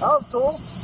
That was cool.